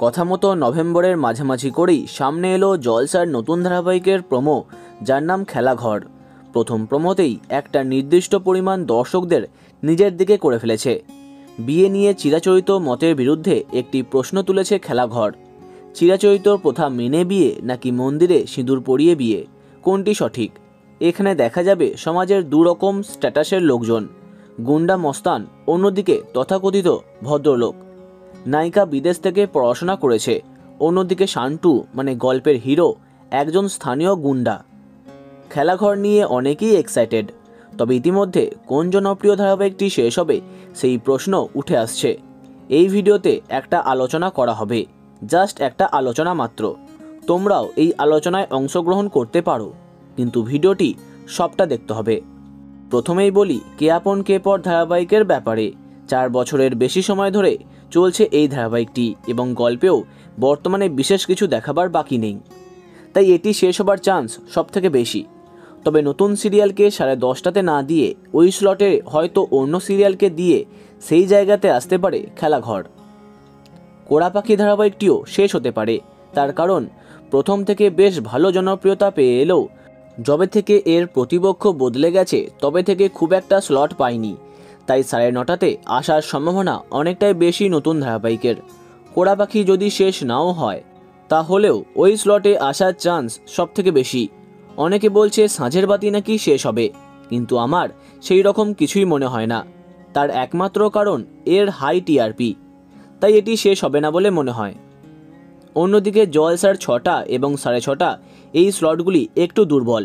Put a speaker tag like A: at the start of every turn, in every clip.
A: কথা মতো নভেম্বরের মাঝামাঝি করেই সামনে এলো জলসার নতুন ধারাবাহিকের প্রোমো, যার নাম খেলাঘর। প্রথম প্রোমোতেই একটা নির্দিষ্ট পরিমাণ দর্শকদের নিজের দিকে করে ফেলেছে। বিয়ে নিয়ে চিরাচরিত মতের বিরুদ্ধে একটি প্রশ্ন তুলেছে খেলাঘর। চিরাচরিত প্রথা মেনে বিয়ে নাকি মন্দিরে সিঁদুর পরিয়ে বিয়ে? কোনটি সঠিক? এখানে দেখা যাবে সমাজের দুরকম স্ট্যাটাসের লোকজন। গুন্ডা মস্তান অন্যদিকে তথাকথিত ভদ্রলোক। নায়িকা বিদেশ থেকে পড়াশোনা করেছে। অন্যদিকে শান্টু মানে গল্পের হিরো, একজন স্থানীয় গুন্ডা। খেলাঘর নিয়ে অনেকেই এক্সাইটেড তবে ইতিমধ্যে কোন জনপ্রিয় ধারাবাহিকটি শেষ হবে, সেই প্রশ্ন উঠে আসছে। এই ভিডিওতে একটা আলোচনা করা হবে। জাস্ট একটা আলোচনা মাত্র। তোমরাও এই আলোচনায় অংশগ্রহণ করতে পারো। কিন্তু ভিডিওটি সবটা দেখতে হবে। প্রথমেই বলি, কে আপন কে পর ধারাবাহিকের ব্যাপারে। চার বছরের বেশি সময় ধরে চলছে এই ধারাবাহিকটি এবং গল্পেও বর্তমানে বিশেষ কিছু দেখাবার বাকি নেই। তাই এটি শেষ হবার চান্স সব থেকে বেশি। তবে নতুন সিরিয়ালকে সাড়ে দশটাতে না দিয়ে ওই স্লটে হয়তো অন্য সিরিয়ালকে দিয়ে সেই জায়গাতে আসতে পারে খেলাঘর। কোড়া পাখি ধারাবাহিকটিও শেষ হতে পারে। তার কারণ, প্রথম থেকে বেশ ভালো জনপ্রিয়তা পেয়ে এলেও, যবে থেকে এর প্রতিপক্ষ বদলে গেছে, তবে থেকে খুব একটা স্লট পায়নি। তাই সাড়ে নটাতে আসার সম্ভাবনা অনেকটাই বেশি নতুন ধারাবাহিকের। কোড়া পাখি যদি শেষ নাও হয়, তাহলেও ওই স্লটে আসার চান্স সব থেকে বেশি। অনেকে বলছে সাঁঝের বাতি নাকি শেষ হবে, কিন্তু আমার সেই রকম কিছুই মনে হয় না। তার একমাত্র কারণ এর হাই টিআরপি তাই এটি শেষ হবে না বলে মনে হয়। অন্যদিকে জলসার ছটা এবং সাড়ে ছটা এই স্লটগুলি একটু দুর্বল।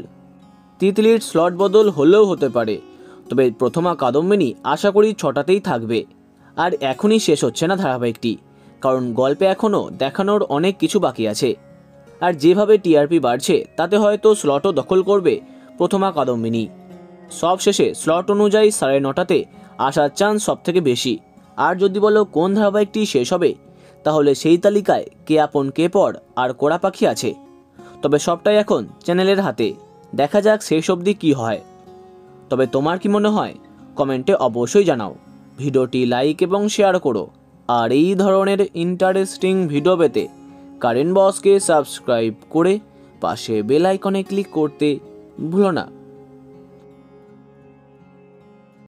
A: তিতলির স্লট বদল হলেও হতে পারে তবে প্রথমা কাদম্বিনী আশা করি ছটাতেই থাকবে। আর এখনই শেষ হচ্ছে না ধারাবাহিকটি, কারণ গল্পে এখনও দেখানোর অনেক কিছু বাকি আছে। আর যেভাবে টিআরপি বাড়ছে, তাতে হয়তো স্লটও দখল করবে প্রথমা কাদম্বিনী। সব শেষে স্লট অনুযায়ী সাড়ে নটাতে আসার চান্স সব থেকে বেশি। আর যদি বলো কোন ধারাবাহিকটি শেষ হবে, তাহলে সেই তালিকায় কে আপন কে পর আর কোড়া পাখি আছে। তবে সবটাই এখন চ্যানেলের হাতে। দেখা যাক শেষ অবধি কী হয়। তবে তোমার কি মনে হয়? কমেন্টে অবশ্যই জানাও। ভিডিওটি লাইক এবং শেয়ার করো। আর এই ধরনের ইন্টারেস্টিং ভিডিও পেতে কারেন্ট বসকে সাবস্ক্রাইব করে পাশে বেল আইকনে ক্লিক করতে ভুলো না।